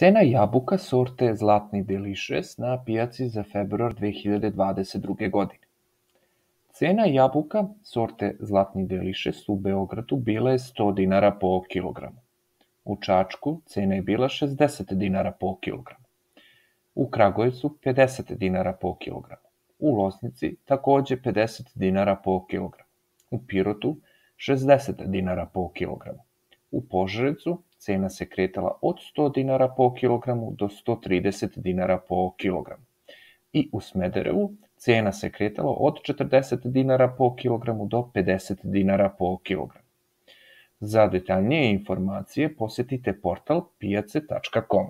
Cena jabuka sorte Zlatni Delicious na pijaci za februar 2022. godine. Cena jabuka sorte Zlatni Delicious u Beogradu bila je 100 dinara po kilogramu. U Čačku cena je bila 60 dinara po kilogramu. U Kragujevcu 50 dinara po kilogramu. U Loznici takođe 50 dinara po kilogramu. U Pirotu 60 dinara po kilogramu. U Požarevcu cena se kretala od 100 dinara po kilogramu do 130 dinara po kilogramu. I u Smederevu cena se kretala od 40 dinara po kilogramu do 50 dinara po kilogramu. Za detaljnije informacije posetite portal pijace.com.